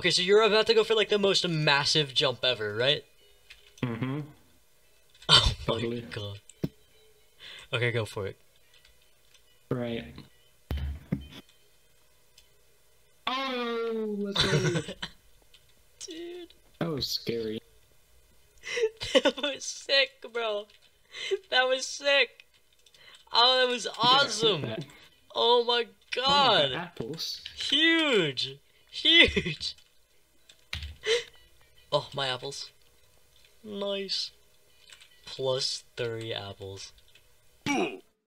Okay, so you're about to go for like the most massive jump ever, right? Mm-hmm. Oh my Totally. god. Okay, go for it. Right. Oh, let's go. Dude, that was scary. that was sick, bro. That was sick. Oh, that was awesome. Yeah, Oh my oh, god. apples. Huge. Huge. Oh, my apples. Nice. Plus 30 apples.